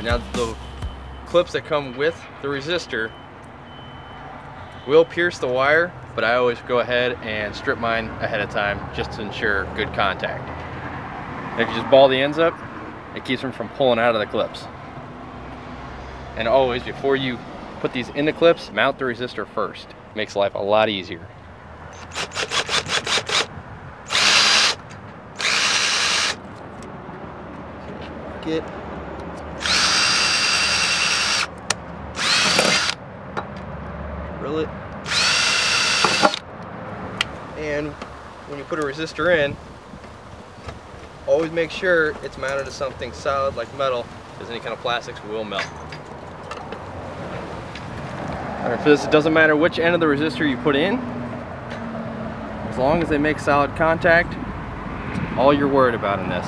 Now the clips that come with the resistor will pierce the wire, but I always go ahead and strip mine ahead of time just to ensure good contact. if you just ball the ends up, it keeps them from pulling out of the clips. And always, before you put these in the clips, mount the resistor first. Makes life a lot easier. Get it. And when you put a resistor in, always make sure it's mounted to something solid like metal because any kind of plastics will melt. For this, it doesn't matter which end of the resistor you put in. As long as they make solid contact, all you're worried about in this.